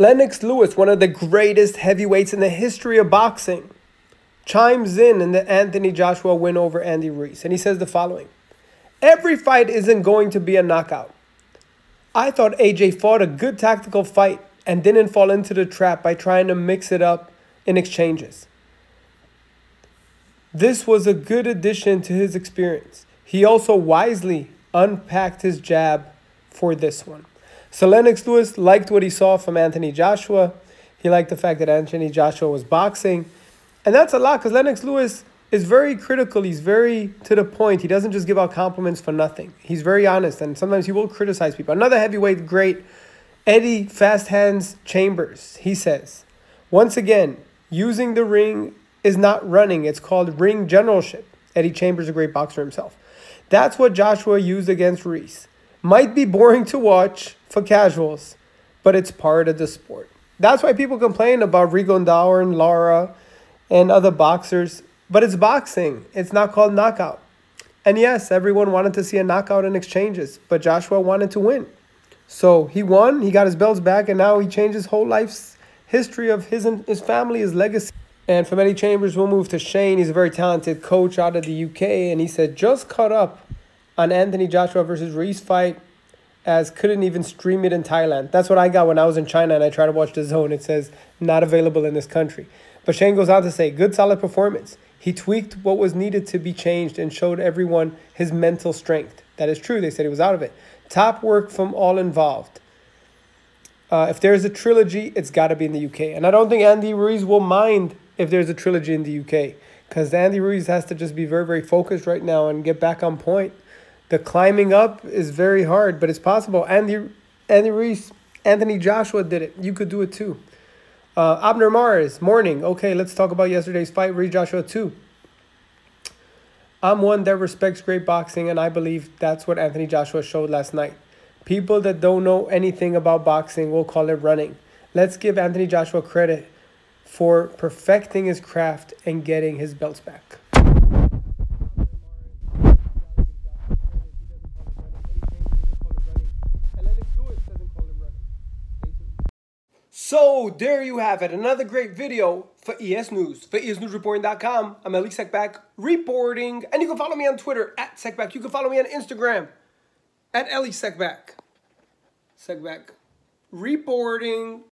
Lennox Lewis, one of the greatest heavyweights in the history of boxing, chimes in in the Anthony Joshua win over Andy Ruiz. And he says the following Every fight isn't going to be a knockout. I thought AJ fought a good tactical fight and didn't fall into the trap by trying to mix it up in exchanges. This was a good addition to his experience. He also wisely unpacked his jab for this one. So Lennox Lewis liked what he saw from Anthony Joshua. He liked the fact that Anthony Joshua was boxing. And that's a lot because Lennox Lewis is very critical. He's very to the point. He doesn't just give out compliments for nothing. He's very honest and sometimes he will criticize people. Another heavyweight great, Eddie Fast Hands Chambers, he says, once again, using the ring is not running. It's called ring generalship. Eddie Chambers, a great boxer himself. That's what Joshua used against Ruiz. Might be boring to watch for casuals, but it's part of the sport. That's why people complain about Rigondeaux and Lara and other boxers, but it's boxing. It's not called knockout. And yes, everyone wanted to see a knockout in exchanges, but Joshua wanted to win. So he won, he got his belts back, and now he changed his whole life's history of his and his family, his legacy. And from Eddie Chambers, we'll move to Shane. He's a very talented coach out of the UK, and he said just caught up on Anthony Joshua versus Ruiz fight as couldn't even stream it in Thailand. That's what I got when I was in China and I tried to watch DAZN. It says not available in this country. But Shane goes on to say, good solid performance. He tweaked what was needed to be changed and showed everyone his mental strength. That is true. They said he was out of it. Top work from all involved. Uh, if there's a trilogy, it's got to be in the UK. And I don't think Andy Ruiz will mind if there's a trilogy in the UK because Andy Ruiz has to just be very, very focused right now and get back on point. The climbing up is very hard, but it's possible. Andy, Andy Ruiz, Anthony Joshua did it. You could do it too. Uh, Abner Mares, morning. Okay, let's talk about yesterday's fight. Ruiz Joshua 2. I'm one that respects great boxing, and I believe that's what Anthony Joshua showed last night. People that don't know anything about boxing will call it running. Let's give Anthony Joshua credit for perfecting his craft and getting his belts back. So there you have it, another great video for ES News. For ESNewsReporting.com, I'm Elie Seckbach reporting, and you can follow me on Twitter at Seckbach. You can follow me on Instagram at Elie Seckbach. Seckbach reporting.